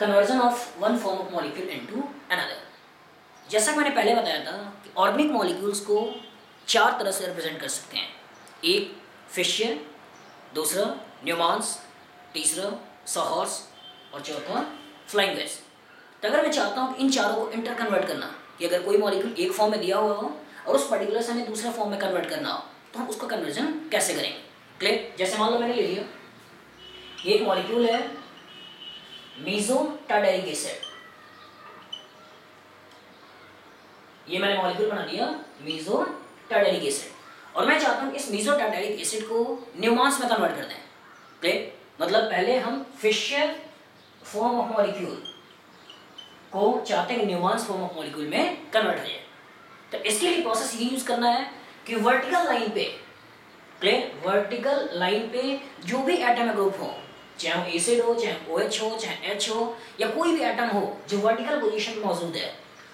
Conversion of one form of molecule into another जैसा कि मैंने पहले बताया था कि ऑर्गेनिक मॉलिक्यूल्स को चार तरह से रिप्रेजेंट कर सकते हैं। एक फिशियर दूसरा न्यूमांस तीसरा सहॉर्स और चौथा फ्लाइंग गैस तो अगर मैं चाहता हूँ इन चारों को इंटर कन्वर्ट करना, कि अगर कोई मॉलिक्यूल एक फॉर्म में दिया हुआ हो और उस पर्टिकुलर से हमें दूसरे फॉर्म में कन्वर्ट करना हो तो हम उसका कन्वर्जन कैसे करेंगे? क्लियर जैसे मान लो मैंने ले लिया। ये एक मॉलिक्यूल है मीजो टाडेरिक एसिड ये मैंने मॉलिक्यूल बना दिया मीजो टाडेरिक एसिड और मैं चाहता हूँ इस मीजो टाडेरिक एसिड को न्यूमांस में कन्वर्ट कर दें. क्लियर मतलब पहले हम फिशियर फॉर्म ऑफ़ मॉलिक्यूल को चाहते हैं न्यूमांस फॉर्म ऑफ़ मॉलिक्यूल में कन्वर्ट हो जाए. तो इसके लिए प्रोसेस ये यूज़ करना है कि वर्टिकल लाइन पे क्लियर वर्टिकल लाइन पे जो भी एटम ग्रुप हो चाहे वो एसिड हो चाहे ओ OH हो चाहे एच हो या कोई भी एटम हो, जो वर्टिकल पोजीशन में मौजूद है,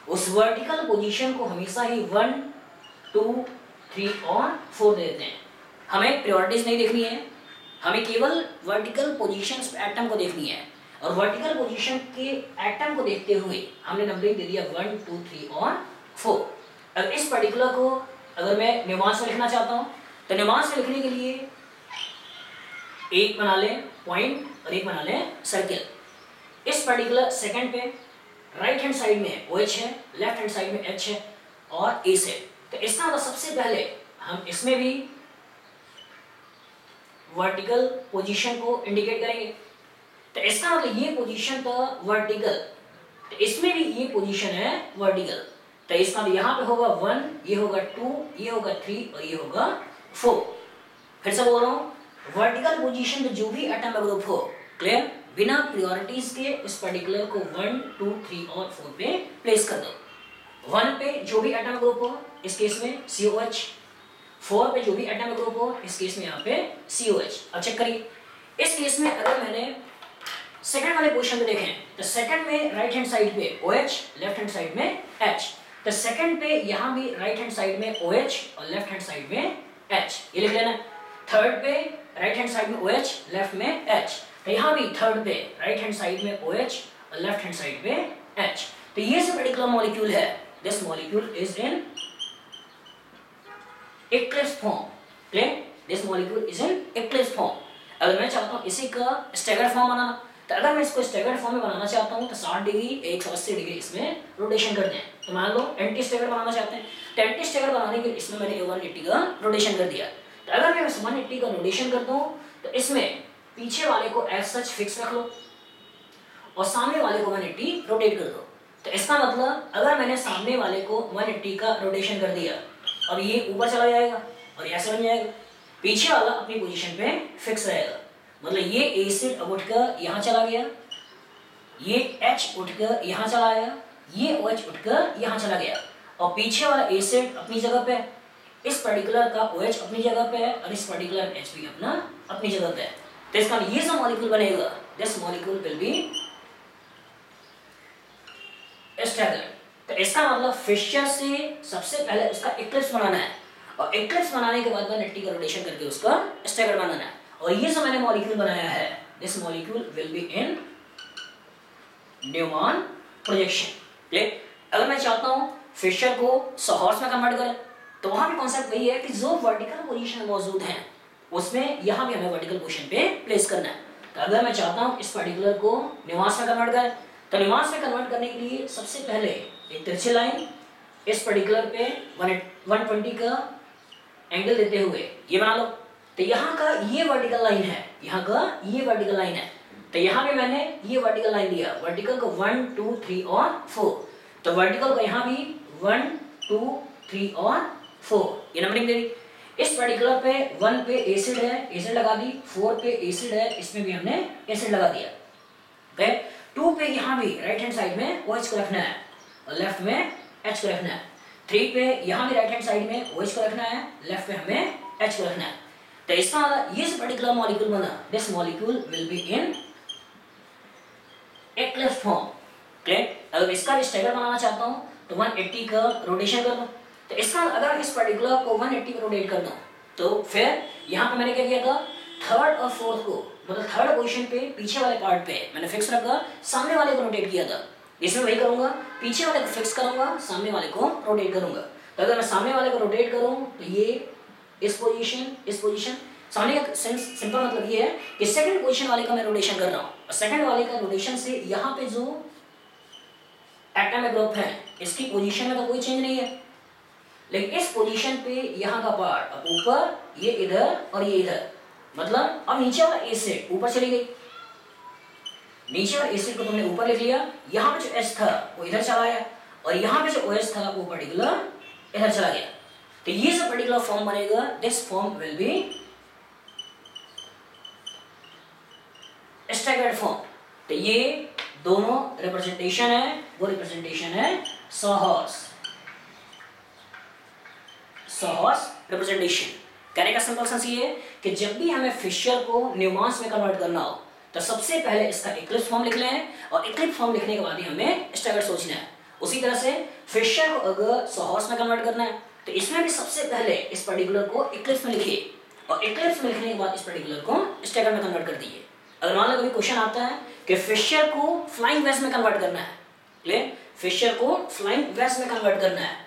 उस वर्टिकल पोजीशन को हमेशा ही वन टू थ्री और फोर देते हैं। हमें प्रियोरिटीज नहीं देखनी है, हमें केवल वर्टिकल पोजीशन एटम को देखनी है, और वर्टिकल पोजीशन के एटम को देखते हुए हमने नंबरिंग दे दिया वन टू थ्री और फोर अब इस पर्टिकुलर को अगर मैं न्यूमांस में लिखना चाहता हूँ तो न्यूमांस में लिखने के लिए एक बना लें पॉइंट और एक बना लें सर्किल इस पर्टिकुलर सेकंड पे राइट हैंड साइड में ओ OH है लेफ़्ट हैंड साइड में एच है और ए से। तो इसका मतलब सबसे पहले हम इसमें भी वर्टिकल पोजीशन को इंडिकेट करेंगे। तो इसका मतलब ये पोजीशन था वर्टिकल तो इसमें भी ये पोजीशन है वर्टिकल तो इसका मतलब यहाँ पे होगा वन ये होगा टू ये होगा थ्री और ये होगा फोर फिर से बोल रहा हूँ वर्टिकल पोजीशन पे जो भी एटम ग्रुप हो क्लियर बिना प्रियोरिटीज के इस पर्टिकुलर को वन टू थ्री और फोर पे प्लेस कर दो. वन पे जो भी एटम ग्रुप हो, इस केस में सी ओ एच फोर पे जो भी एटम ग्रुप हो, इस केस में यहाँ पे सी ओ एच अब चेक करिए. इस केस में अगर मैंने सेकंड वाले पोजीशन पे देखें तो सेकंड में राइट हैंड साइड पे O OH left hand side में एच तो सेकंड पे यहाँ भी राइट हैंड साइड में ओ OH और लेफ़्ट हैंड साइड में H. ये लिख लेना. थर्ड पे राइट हैंड साइड में ओ OH लेफ़्ट में H. तो यहाँ भी थर्ड पे राइट हैंड साइड में ओ OH और लेफ़्ट हैंड साइड में H. तो ये जो पर्टिकुलर मॉलिक्यूल है. This molecule is in eclipse form. Clear this molecule is in eclipse form. अगर मैं चाहता हूँ इसी का स्टेगर फॉर्म बनाना तो अगर मैं इसको स्टेगर्ड फॉर्म में बनाना चाहता हूँ तो साठ डिग्री, एक सौ अस्सी डिग्री इसमें रोटेशन कर दें. तो मान लो एंटी स्टेगर बनाना चाहते हैं. तो एंटी स्टेगर बनाने के इसमें मैंने वन एट्टी का रोटेशन कर दिया. तो अगर मैं वन एट्टी का रोटेशन कर दूँ तो इसमें पीछे वाले को एज सच फिक्स रख लो और सामने वाले को वन एट्टी रोटेट कर दो। तो इसका मतलब अगर मैंने सामने वाले को वन एट्टी का रोटेशन कर दिया, अब ये ऊपर चला जाएगा और ऐसा बन जाएगा। पीछे वाला अपनी पोजीशन पे फिक्स रहेगा। मतलब ये एसिड अब उठकर यहाँ चला गया, ये एच उठकर यहाँ चला गया ये ओ OH उठकर यहाँ चला गया और पीछे वाला एसिड अपनी जगह पे इस पर्टिकुलर का ओ OH अपनी जगह पे है और इस पर्टिकुलर एच भी अपना, अपनी जगह पे है। तो इसका ये जो मॉलिक्यूल बनेगा this molecule will be staggered तो इसका मतलब फिशर से सबसे पहले उसका इक्लिप्स बनाना है। और इक्लिप्स बनाने के बाद नेटी का रोटेशन करके उसका स्टैगर्ड बनाना है। और ये जो मैंने मॉलिक्यूल बनाया है this molecule will be in Newman projection अगर मैं चाहता हूँ फिशर को सहॉर्स में कन्वर्ट करें तो वहाँ भी कॉन्सेप्ट वही है कि जो वर्टिकल पोजीशन मौजूद है, उसमें यहाँ भी हमें वर्टिकल पोजीशन पे प्लेस करना है। तो अगर मैं चाहता हूँ इस पर्टिकुलर को निवास में कन्वर्ट करें तो निवास में कन्वर्ट करने के लिए सबसे पहले एक तिरछी लाइन इस पर्टिकुलर पे 120 का एंगल देते हुए, ये बना लो। तो यहाँ का ये वर्टिकल लाइन है, यहाँ का ये वर्टिकल लाइन है। तो यहाँ पे मैंने ये वर्टिकल लाइन दिया वर्टिकल को वन टू थ्री और फोर तो वर्टिकल को यहाँ भी वन टू थ्री और फोर ये नंबरिंग दे दी। इस पर्टिकुलर पे वन पे एसिड है एसिड लगा दी। फोर पे एसिड है, इसमें भी हमने एसिड लगा दिया। ओके टू पे यहाँ भी राइट हैंड साइड में ओ OH को रखना है और लेफ़्ट में एच को रखना है। थ्री पे यहाँ भी राइट हैंड साइड में ओ OH को रखना है लेफ़्ट पे हमें एच को रखना है। तो इसका ये पर्टिकुलर मॉलिक्यूल बना this molecule will be in eclipse form clear अगर इसका स्टेगर बनाना चाहता हूँ तो 180 का रोटेशन कर लो। तो इसका अगर इस पर्टिकुलर को 180 का रोटेट कर दो तो फिर यहाँ पे मैंने क्या किया था? थर्ड और फोर्थ को मतलब थर्ड पोजीशन पे, पीछे वाले पार्ट पे मैंने फिक्स रखा, सामने वाले को रोटेट किया था। इसमें वही करूँगा, पीछे वाले को फिक्स करूँगा, सामने वाले को रोटेट करूँगा। तो अगर मैं सामने वाले को रोटेट करूँ तो ये इस पोजीशन इस पोजीशन सामने का सिंपल मतलब ये है कि सेकंड पोजीशन वाले का मैं रोटेशन कर रहा हूँ। और सेकंड वाले का रोटेशन से यहाँ पे जो एटम ग्रुप है, इसकी पोजीशन में तो कोई चेंज नहीं है। लेकिन इस पोजीशन पे यहाँ का पार्ट अब ऊपर, ये इधर और ये इधर। मतलब अब नीचे वाला एसिड ऊपर चली गई। नीचे वाला एसिड को तुमने ऊपर लिख लिया। यहाँ पे जो एस था, वो इधर चला गया। और यहाँ पे जो ओ एस था, वो पर्टिकुलर इधर चला गया। तो ये जो पर्टिकुलर फॉर्म बनेगा this form will be staggered form तो ये दोनों रिप्रेजेंटेशन है, वो रिप्रेजेंटेशन है सहॉर्स सहॉर्स रिप्रेजेंटेशन कहने का सिंपल सेंस ये है कि जब भी हमें फिशर को न्यूमांस में कन्वर्ट करना हो तो सबसे पहले इसका इक्लिप्स फॉर्म लिख लें और इक्लिप्स फॉर्म लिखने के बाद ही हमें स्टैगर्ड सोचना है। उसी तरह से फिशर को अगर सहॉर्स में कन्वर्ट करना है तो इसमें भी सबसे पहले इस पर्टिकुलर को इक्लिप्स में लिखिए और इक्लिप्स में लिखने के बाद इस पर्टिकुलर को स्टैगर्ड में कन्वर्ट कर दीजिए। अगर मान लो कभी क्वेश्चन आता है कि फिशर को फ्लाइंग वेस्ट में कन्वर्ट करना है क्लियर फिशर को फ्लाइंग वेस्ट में कन्वर्ट करना है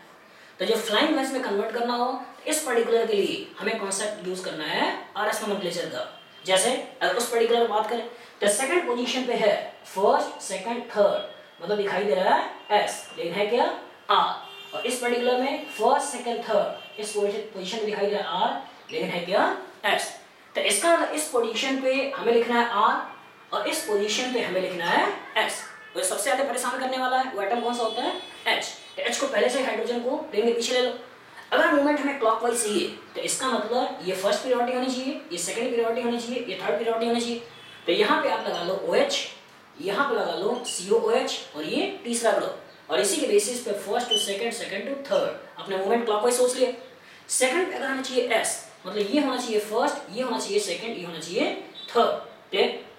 तो जब फ्लाइंग वेस्ट में कन्वर्ट करना हो इस पर्टिकुलर के लिए हमें कॉन्सेप्ट यूज़ करना है आर एस नोमेनक्लेचर का। जैसे अगर उस पर्टिकुलर बात करें तो सेकंड पोजीशन पे है फ़र्स्ट सेकंड थर्ड मतलब दिखाई दे रहा है एस लेकिन है क्या? आर और इस पर्टिकुलर में फ़र्स्ट सेकंड थर्ड इस पोजीशन दिखाई दे रहा है आर लेकिन है क्या? एस तो इसका मतलब इस पोजीशन पे हमें लिखना है आर और इस पोजीशन पे हमें लिखना है एस तो सबसे ज़्यादा परेशान करने वाला है, वो एटम कौन सा होता है? एच तो एच को पहले से हाइड्रोजन को लेंगे पीछे ले लो। अगर मूवमेंट हमें क्लॉकवाइज चाहिए तो इसका मतलब ये फ़र्स्ट पीरियोडिक होनी चाहिए, ये सेकंड पीरियोडिक होनी चाहिए, ये थर्ड पीरियोडिक होनी चाहिए। तो यहाँ पे आप लगा लो ओ एच यहाँ पे लगा लो सी ओ एच और ये तीसरा ग्रुप और इसी के बेसिस पे first to second second to third अपने मूवमेंट क्लॉकवाइज सोच लिया। सेकंड पे अगर होना चाहिए एस मतलब ये होना चाहिए फ़र्स्ट ये होना चाहिए सेकंड ये होना चाहिए थर्ड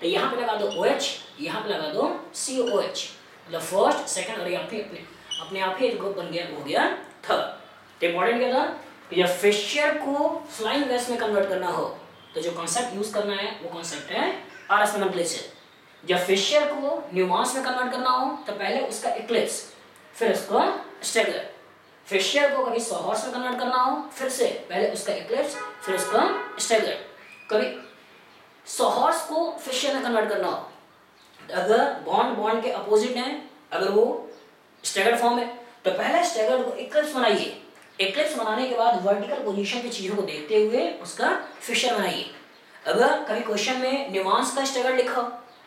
तो यहाँ पे लगा दो ओ एच यहाँ पे लगा दो सी ओ एच मतलब फ़र्स्ट सेकंड और यहाँ पे अपने अपने आप ही ग्रुप बन गया, हो गया थर्ड तो इंपॉर्टेंट क्या था? जब फिशियर को फ्लाइंग वेस्ट में कन्वर्ट करना हो तो जो कॉन्सेप्ट यूज़ करना है, वो कॉन्सेप्ट है आर एस नोमेनक्लेचर जब फिशियर को न्यूमास में कन्वर्ट करना हो तो पहले उसका इक्लिप्स फिर उसको स्टेगलर फिशियर को कभी सोहॉर्स में कन्वर्ट करना हो, फिर से पहले उसका इक्लिप्स फिर उसका स्टेगलर कभी सोहॉर्स को फिशियर में कन्वर्ट करना। अगर बॉन्ड बॉन्ड के अपोजिट हैं अगर वो स्टेगर्ड फॉर्म है तो पहले स्टेगर्ड को इक्लिप्स बनाइए। एक्लिप्स बनाने के बाद वर्टिकल पोजीशन की चीज़ों को देखते हुए उसका फिशर बनाइए। अगर कभी क्वेश्चन में न्यूआंस का स्ट्रगल लिखा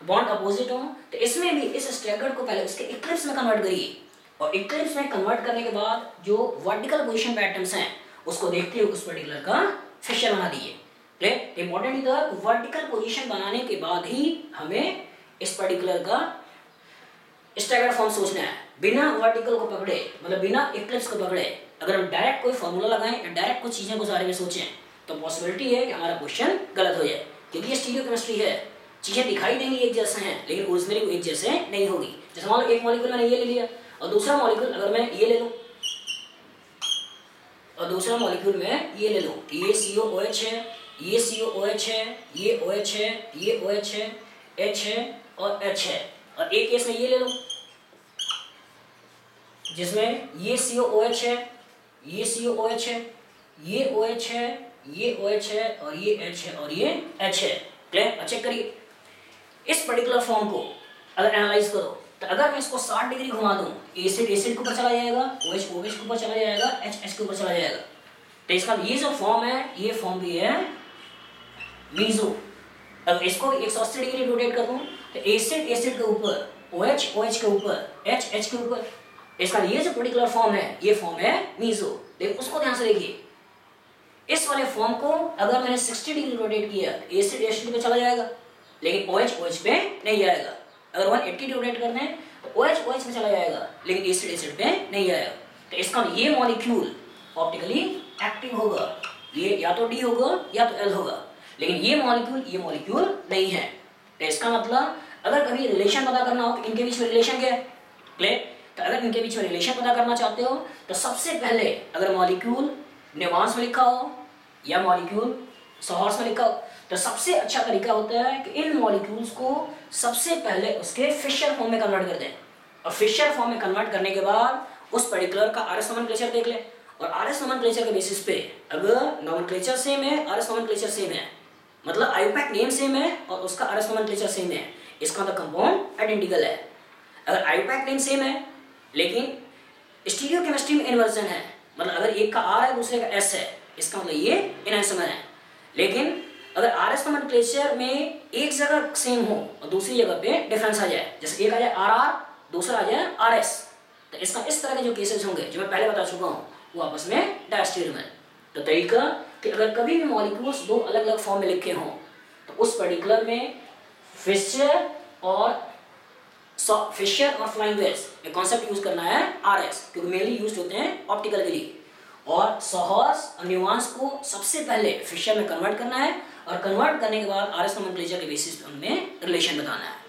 बॉन्ड अपोजिट हो तो इसमें भी इस स्ट्रगल को पहले उसके इक्लिप्स में कन्वर्ट करिए। और इक्लिप्स में कन्वर्ट करने के बाद जो वर्टिकल पोजीशन पैटर्न्स हैं, उसको देखते हुए उस पर्टिकुलर का फिशर बना दिए इंपॉर्टेंट इधर वर्टिकल पोजीशन बनाने के बाद ही हमें इस पर्टिकुलर का स्टैगर्ड फॉर्म सोचना है। बिना वर्टिकल को पकड़े मतलब बिना इक्लिप्स को पकड़े, अगर हम डायरेक्ट कोई फॉर्मूला लगाएँ या डायरेक्ट कुछ चीज़ें को बारे में सोचें तो पॉसिबिलिटी है कि हमारा क्वेश्चन गलत हो जाए। क्योंकि ये स्टीरियो केमिस्ट्री है। चीज़ें दिखाई देंगी एक जैसे हैं, लेकिन ओरिजिनली एक जैसे नहीं होगी। जैसे मान लो एक मॉलिक्यूल मैंने ये ले लिया, और दूसरा मॉलिक्यूल अगर मैं ये ले लूँ, और दूसरा मॉलिक्यूल में ये ले लूँ ये सी ओ एच है। ये सी ओ एच है, ये ओ एच है, ये ओ एच है एच है और एच है। और एक केस में ये ले लो, जिसमें ये सी ओ एच है, ये सी ओ एच है, ये ओ एच है, ये ओ एच है और ये एच है और ये एच है। क्लियर चेक करिए। इस पर्टिकुलर फॉर्म को अगर एनालाइज करो तो अगर मैं इसको 60 डिग्री घुमा दूँ एसिड एसिड के ऊपर चला जाएगा ओ एच ओ एच के ऊपर चला जाएगा एच एच के ऊपर चला जाएगा। तो इसका ये जो फॉर्म है, ये फॉर्म भी है मीजो अब इसको एक सौ अस्सी डिग्री रोटेट कर दूँ। तो एसिड एसिड के ऊपर ओ एच ओ एच के ऊपर एच एच के ऊपर। इसका ये जो पर्टिकुलर फॉर्म है, ये फॉर्म है मीजो लेकिन उसको ध्यान से देखिए। इस वाले फॉर्म को अगर मैंने 60 डिग्री रोटेट किया एसिड एसिड पे चला जाएगा। लेकिन ओ एच ओ एच पे नहीं जाएगा। अगर 180 डिग्री रोटेट करना है तो ओ एच ओ एच पे चला जाएगा। लेकिन एसिड एसिड पे नहीं जाएगा। तो इसका ये मॉलिक्यूल ऑप्टिकली एक्टिव होगा। ये या तो डी होगा या तो एल होगा। लेकिन ये मॉलिक्यूल ये मॉलिक्यूल नहीं है। तो इसका मतलब अगर कभी रिलेशन पता करना हो इनके बीच में रिलेशन क्या है? क्लियर तो अगर इनके बीच में रिलेशन पता करना चाहते हो तो सबसे पहले अगर मॉलिक्यूल निवास में लिखा हो, या मॉलिक्यूल सोहर्स में लिखा हो तो सबसे अच्छा तरीका होता है कि इन मॉलिक्यूल्स को सबसे पहले उसके फिशर फॉर्म में कन्वर्ट कर दें। और फिशर फॉर्म में कन्वर्ट करने के बाद उस पर्टिकुलर का आर एस नोमेनक्लेचर देख ले। और आर एस नोमेनक्लेचर के बेसिस पे अगर नोमेनक्लेचर सेम है आर एस नोमेनक्लेचर सेम है मतलब आईपैक नेम सेम है और उसका आर एस नोमेनक्लेचर सेम है। इसका मतलब कंपाउंड आइडेंटिकल है। अगर आईपैक नेम सेम है, लेकिन स्टीरियो केमिस्ट्री में इन्वर्जन है मतलब अगर एक का आर है, दूसरे का एस है, इसका मतलब ये इनहेंसमर है। लेकिन अगर आर एस नोमेनक्लेचर में एक जगह सेम हो और दूसरी जगह पे डिफरेंस आ जाए, जैसे एक आ जाए आर आर दूसरा आ जाए आर एस तो इसका इस तरह के जो केसेस होंगे, जो मैं पहले बता चुका हूँ, वो आपस में डायस्टीरियम है। तो तरीका कि अगर कभी भी मॉलिक्यूल्स दो अलग अलग फॉर्म में लिखे हों तो उस पर्टिकुलर में फिशर और फिशर और फ्लाइंग वेस में कॉन्सेप्ट यूज़ करना है आर एस क्योंकि मेनली यूज़ होते हैं ऑप्टिकल के लिए। और सोहर्स और न्यूआंस को सबसे पहले फिशर में कन्वर्ट करना है और कन्वर्ट करने के बाद आर एस के बेसिस पे उनमें रिलेशन बताना है।